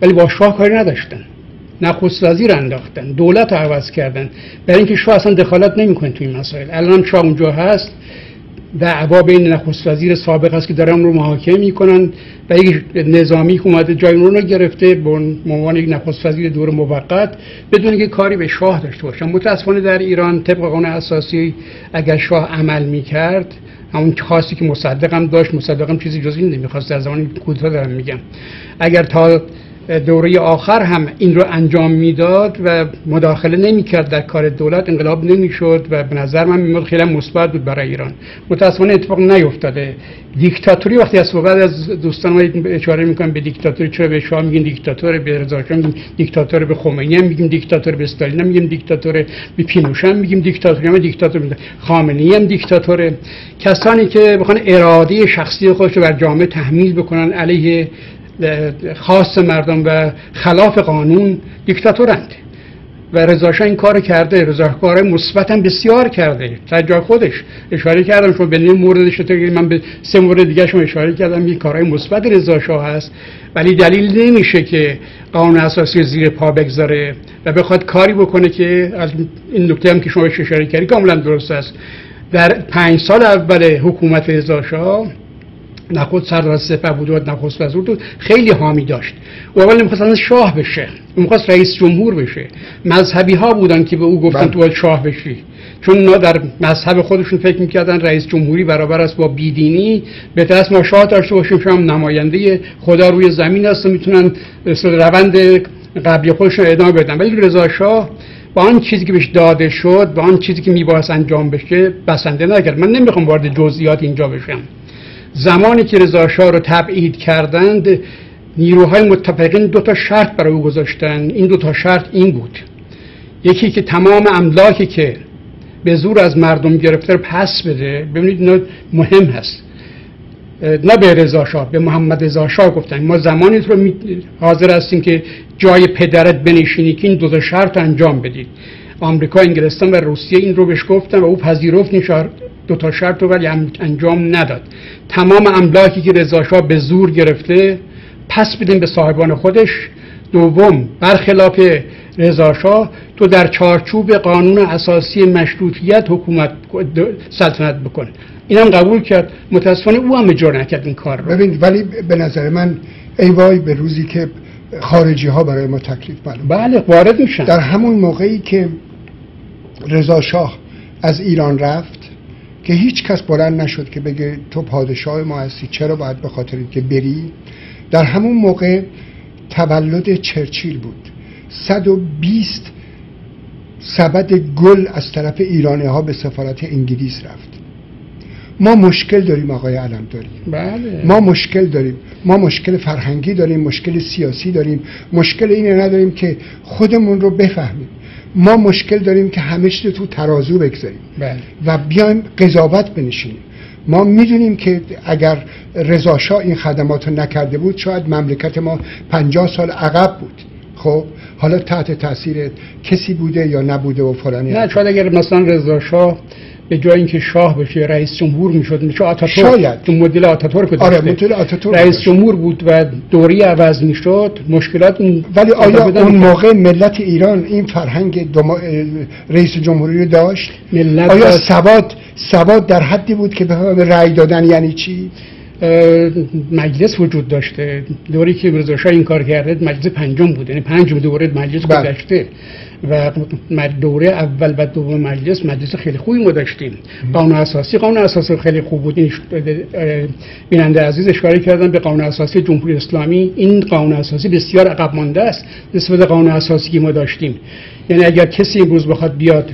ولی با شاه کاری نداشتن. نخست وزیر انداختن. دولت رو عوض کردن. برای اینکه شاه اصلا دخالت نمی‌کنه این مسائل. الان شاه اونجا هست. دعوا بین نخست وزیر سابق است که دارن رو محاکمه می‌کنن و یک نظامی اومده جای رو گرفته به عنوان یک نخست وزیر دور موقت بدون که کاری به شاه داشته باشن. متاسفانه در ایران طبق قانون اساسی اگر شاه عمل می‌کرد همون خاصی که مصدق هم داشت مصدق هم چیزی جز این نمی‌خواست. در زمان کودتا دارم میگم اگر تا دوره آخر هم این رو انجام می‌داد و مداخله نمی‌کرد در کار دولت انقلاب نمی‌شد و به نظر من میاد خیلی مثبت بود برای ایران. متاسفانه اتفاق نیفتاده. دیکتاتوری وقتی از بعد از دوستان ما اشاره می‌کنم به دیکتاتوری چرا به شاه میگین دیکتاتور به رضا میگیم دیکتاتور به خمینی هم میگیم دیکتاتور به استالین هم میگیم دیکتاتور به پینوشه هم میگیم دیکتاتوری هم دیکتاتور خامنه‌ای هم دیکتاتوره. کسانی که بخوان اراده شخصی خودش رو بر جامعه تحمیل بکنن علیه خاص مردم و خلاف قانون دیکتاتورند. و رضاشاه این کار کرده رضا کار مثبت هم بسیار کرده تا جای خودش اشاره کردم شما به نیم موردش من به سه مورد دیگه شما اشاره کردم این کارهای مثبت رضا هست. ولی دلیل نمیشه که قانون اساسی زیر پا بگذاره و بخواد کاری بکنه که از این نکته هم که شما اشاره کردی کاملا درست است. در پنج سال اول حکومت رضا نخود سردار سپه بود و نخست وزیر بود. خیلی حامی داشت. و اول نمی‌خواست شاه بشه. می‌خواست رئیس جمهور بشه. مذهبی ها بودن که به او گفتن بله. تو باید شاه بشی. چون اونا در مذهب خودشون فکر می‌کردن رئیس جمهوری برابر است با بیدینی. به دست ما شاه داشته باشیم شما نماینده خدا روی زمین است و می‌تونن روند قبلی خودشون ادامه بدن. ولی رضا شاه با آن چیزی که بهش داده شد با آن چیزی که میباید انجام بشه بسنده نکرد. من نمی‌خوام وارد جزئیات اینجا بشم. زمانی که رضا رو تبعید کردند نیروهای متفقین دو تا شرط برای او گذاشتن. این دو تا شرط این بود. یکی که تمام املاکی که به زور از مردم گرفته رو پس بده. ببینید اینا مهم هست. نه به رضا شاه به محمد رضا شاه گفتن. ما زمانی رو حاضر هستیم که جای پدرت بنشینی که این دو تا شرط انجام بدید آمریکا انگلستان و روسیه این رو بهش گفتن و او پذیرفت این دو تا شرط رو ولی انجام نداد. تمام املاکی که رضا شاه به زور گرفته پس بدیم به صاحبان خودش. دوم برخلاف رضاشاه تو در چارچوب قانون اساسی مشروطیت حکومت سلطنت بکن. اینم قبول کرد. متاسفانه او هم اجرا نکرد این کار رو. ببین ولی به نظر من ای وای به روزی که خارجی ها برای ما تکلیف معلوم بله وارد میشن. در همون موقعی که رضا شاه از ایران رفت که هیچ کس بلند نشد که بگه تو پادشاه ما هستی چرا باید به خاطر که بری؟ در همون موقع تولد چرچیل بود. 120 سبد گل از طرف ایرانی ها به سفارت انگلیس رفت. ما مشکل داریم آقای علم داریم. بله. ما مشکل داریم. ما مشکل فرهنگی داریم مشکل سیاسی داریم. مشکل اینه نداریم که خودمون رو بفهمیم. ما مشکل داریم که همه چیز تو ترازو بگذاریم بله. و بیایم قضاوت بنشینیم. ما می‌دونیم که اگر رضاشاه این خدمات رو نکرده بود شاید مملکت ما پنجاه سال عقب بود. خب حالا تحت تاثیر کسی بوده یا نبوده و فلانی. نه شاید اگر مثلا رضا شاه به جای اینکه شاه بشه رئیس جمهور می‌شد میشه آتاتورک. شاید. تو مدل آتاتورک آره مدل آتاتورک رئیس جمهور بود و دوری عوض می‌شد مشکلات ولی آیا اون موقع ملت ایران این فرهنگ دما... رئیس جمهوری رو داشت؟ ملت آیا سواد سواد در حدی بود که به رأی دادن یعنی چی؟ مجلس وجود داشته. دوری که رضا این کار کرده مجلس پنجم بود. یعنی پنج دوره مجلس بله. گذشته. و دوره اول و دوم مجلس مجلس خیلی خوبی ما داشتیم. قانون اساسی قانون اساسی خیلی خوب بود. بیننده عزیز اشاره کردن به قانون اساسی جمهوری اسلامی. این قانون اساسی بسیار عقب مانده است نسبت قانون اساسی که ما داشتیم. یعنی اگر کسی امروز بخواد بیاد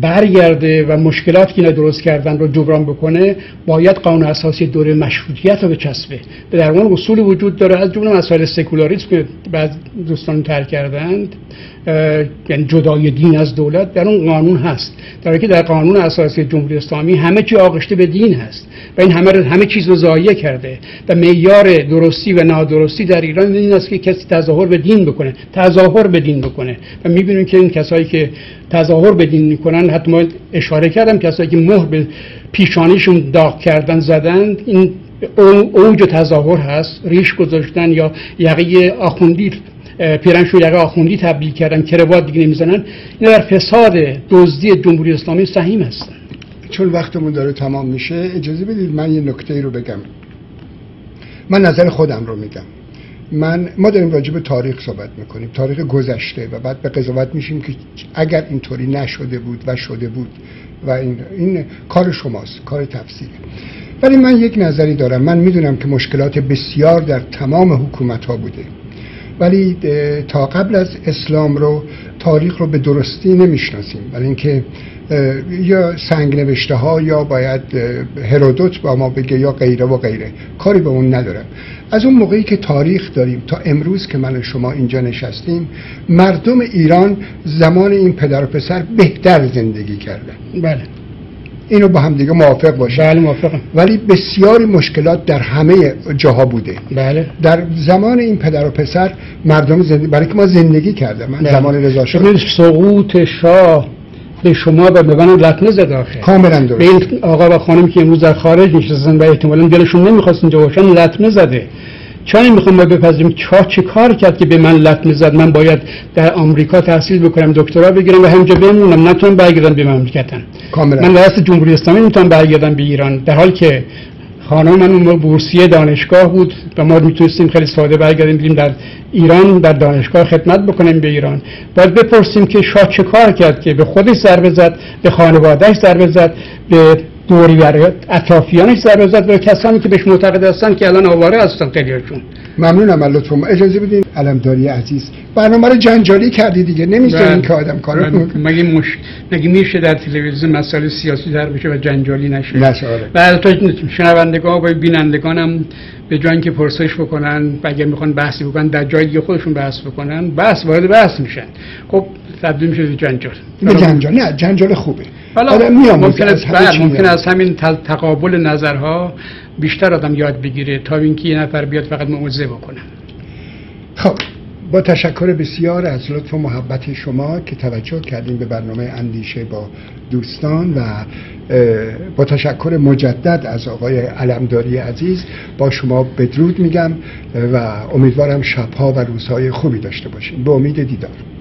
برگرده و مشکلاتی که درست کردن رو جبران بکنه باید قانون اساسی دوره مشروطیت رو بچسبه. به درمان اصول وجود داره. از جمله مسائل سکولاریسم که بعض دوستان ترک کردند یعنی جدای دین از دولت در اون قانون هست. در که در قانون اساسی جمهوری اسلامی همه چی آغشته به دین هست و این همه همه چیز رو ضایع کرده و معیار درستی و نادرستی در ایران این است که کسی تظاهر به دین بکنه تظاهر به دین بکنه. و می‌بینیم که این کسایی که تظاهر به دین می‌کنن حتی ما اشاره کردم کسایی که مهر به پیشانیشون داغ کردن زدند این اوج تظاهر هست ریش گذاشتن یا یقه آخوندی پیرن یقه آخوندی تبدیل کردن کروات دیگه نمی‌زنن این در فساد دزدی جمهوری اسلامی سهیم هستن. چون وقتمون داره تمام میشه اجازه بدید من یه نکته رو بگم. من نظر خودم رو میگم. من ما داریم راجع به تاریخ صحبت می‌کنیم. تاریخ گذشته و بعد به قضاوت میشیم که اگر اینطوری نشده بود و شده بود و این, این کار شماست کار تفسیره ولی من یک نظری دارم. من می‌دونم که مشکلات بسیار در تمام حکومت ها بوده. ولی تا قبل از اسلام رو تاریخ رو به درستی نمی‌شناسیم. ولی اینکه یا سنگ نوشته ها یا باید هرودوت با ما بگه یا غیره و غیره. کاری به اون ندارم. از اون موقعی که تاریخ داریم تا امروز که من و شما اینجا نشستیم مردم ایران زمان این پدر و پسر بهتر زندگی کردن. بله. اینو با هم دیگه موافق باشه بله موافقم. ولی بسیاری مشکلات در همه جاها بوده. بله. در زمان این پدر و پسر مردم زندگی برای که ما زندگی کردم من بله. زمان رضا شاه سقوط شاه به شما و به من لطمه زد آخه کاملا درست. به این آقا و خانم که امروز در خارج نشستن و احتمالا دلشون نمی‌خواست اینجا باشن لطمه زده چون می‌خوام ما بپذیریم چا چه کار کرد که به من لطمه زد من باید در آمریکا تحصیل بکنم دکترا بگیرم و همینجا بمونم. نتونم برگردم به مملکتم. کاملا. من رئیس جمهوری اسلامی می‌تونم برگردم به ایران. در حالی که خانم من بورسیه دانشگاه بود و ما می‌تونستیم خیلی ساده برگردیم بیم در ایران در دانشگاه خدمت بکنیم به ایران. باید بپرسیم که شاه چه کار کرد که به خودش ضربه زد به خانوادهش ضربه زد به دوری برای اطرافیانش ضرر زد و کسانی که بهش معتقد هستن که الان آواره هستن خیلیشون ممنونم لطفا اجازه بدین. علمداری عزیز. برنامه رو جنجالی کردی دیگه. نمی‌ذارین بله. که آدم کارو مگه مش مگه میشه در تلویزیون مسائل سیاسی در بشه و جنجالی نشه؟ نشه، آره. و البته شنوندگان و بینندگان هم به جای اینکه پرسش بکنن و اگر می‌خوان بحثی بکنن در جای دیگه خودشون بحث بکنن بحث وارد بحث میشن. خب تبدیل میشه به جنجال. به جنجال. نه جنجال خوبه. حالا آره، ممکن است بله، ممکن. از همین تقابل نظرها بیشتر آدم یاد بگیره تا اینکه یه نفر بیاد فقط موعظه بکنه. خب با تشکر بسیار از لطف و محبت شما که توجه کردیم به برنامه اندیشه با دوستان و با تشکر مجدد از آقای علمداری عزیز با شما بدرود میگم و امیدوارم شبها و روزهای خوبی داشته باشیم به امید دیدار.